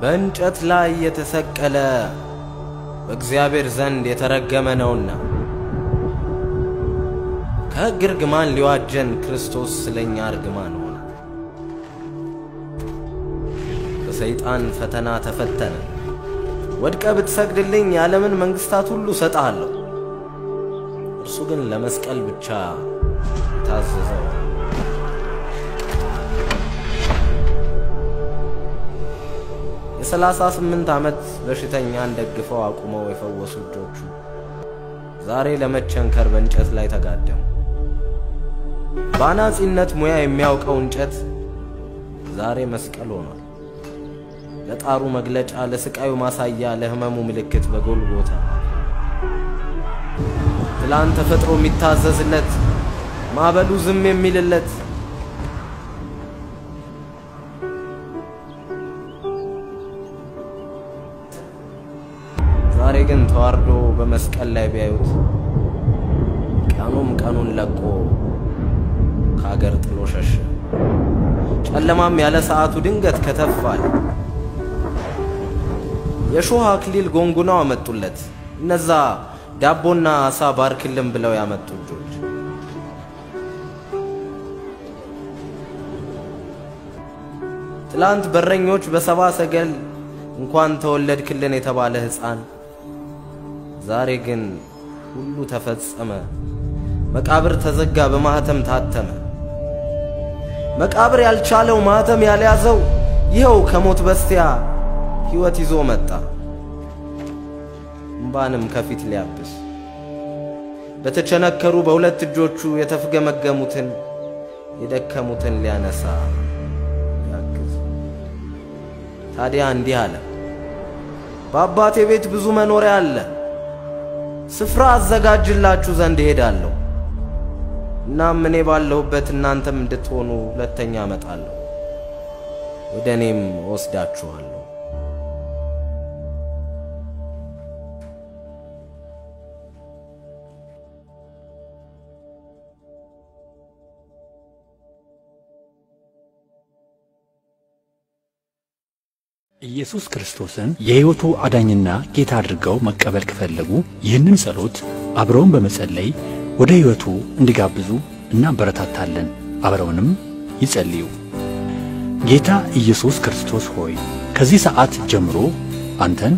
በእንጨት ላይ የተሰቀለ በእግዚአብሔር ዘንድ የተረገመ ነውና ከሕግ እርግማን ሊዋጀን ክርስቶስ ስለኛ እርግማን ሆነ። በሰይጣን ፈተና ተፈተነ። ወድቀ ብትሰግድልኝ የዓለምን መንግሥታት ሁሉ እሰጥሃለሁ። እርሱ ግን ለመስቀል ብቻ የታዘዘው የሰላሳ ስምንት ዓመት በሽተኛን ደግፈው አቁመው የፈወሱ እጆቹ ዛሬ ለመቸንከር በእንጨት ላይ ተጋደሙ። በአናጺነት ሙያ የሚያውቀው እንጨት ዛሬ መስቀል ሆኗል። ለጣሩ መግለጫ፣ ለስቃዩ ማሳያ፣ ለሕመሙ ምልክት በጎልጎታ ትላንት ተፈጥሮ የሚታዘዝለት ማዕበሉ ዝም የሚልለት ዛሬ ግን ተዋርዶ በመስቀል ላይ ቢያዩት ቀኑም ቀኑን ለቆ ከአገር ጥሎ ሸሸ። ጨለማም ያለ ሰዓቱ ድንገት ከተፋል። የሾህ አክሊል ጎንጉነው አመጡለት እነዛ ዳቦና አሳ ባርክልን ብለው ያመጡ እጆች። ትላንት በረኞች በሰባ ሰገል እንኳን ተወለድክልን የተባለ ሕፃን ዛሬ ግን ሁሉ ተፈጸመ፣ መቃብር ተዘጋ፣ በማኅተም ታተመ። መቃብር ያልቻለው ማኅተም ያልያዘው ይኸው ከሞት በስቲያ ሕይወት ይዞ መጣ። እምባንም ከፊት ሊያብስ በተቸነከሩ በሁለት እጆቹ የተፍገመገሙትን የደከሙትን ሊያነሳ ያግዝ። ታዲያ እንዲህ አለ፣ በአባቴ ቤት ብዙ መኖሪያ አለ፣ ስፍራ አዘጋጅላችሁ ዘንድ እሄዳለሁ። እናም እኔ ባለሁበት እናንተም እንድትሆኑ ሁለተኛ እመጣለሁ፣ ወደ እኔም እወስዳችኋለሁ። ኢየሱስ ክርስቶስን የሕይወቱ አዳኝና ጌታ አድርገው መቀበል ከፈለጉ ይህንን ጸሎት አብረውን በመጸለይ ወደ ሕይወቱ እንዲጋብዙ እናበረታታለን። አብረውንም ይጸልዩ። ጌታ ኢየሱስ ክርስቶስ ሆይ ከዚህ ሰዓት ጀምሮ አንተን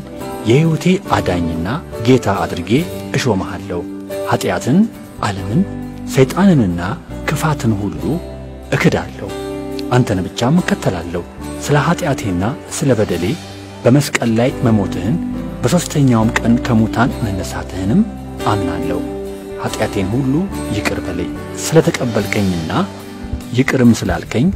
የሕይወቴ አዳኝና ጌታ አድርጌ እሾመሃለሁ። ኀጢአትን፣ ዓለምን፣ ሰይጣንንና ክፋትን ሁሉ እክዳለሁ። አንተን ብቻም እከተላለሁ። ስለ ኀጢአቴና ስለ በደሌ በመስቀል ላይ መሞትህን በሦስተኛውም ቀን ከሙታን መነሳትህንም አምናለሁ። ኀጢአቴን ሁሉ ይቅር በለኝ። ስለ ተቀበልከኝና ይቅርም ስላልከኝ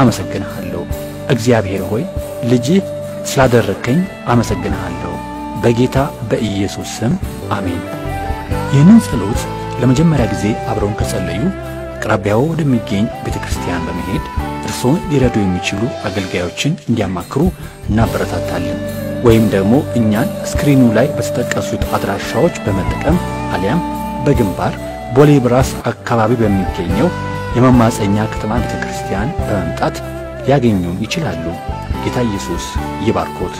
አመሰግንሃለሁ። እግዚአብሔር ሆይ ልጅህ ስላደረግከኝ አመሰግንሃለሁ። በጌታ በኢየሱስ ስም አሜን። ይህንን ጸሎት ለመጀመሪያ ጊዜ አብረውን ከጸለዩ አቅራቢያው ወደሚገኝ ቤተ ክርስቲያን በመሄድ እርስዎን ሊረዱ የሚችሉ አገልጋዮችን እንዲያማክሩ እናበረታታለን። ወይም ደግሞ እኛን ስክሪኑ ላይ በተጠቀሱት አድራሻዎች በመጠቀም አሊያም በግንባር ቦሌ ብራስ አካባቢ በሚገኘው የመማፀኛ ከተማ ቤተ ክርስቲያን በመምጣት ሊያገኙን ይችላሉ። ጌታ ኢየሱስ ይባርኮት።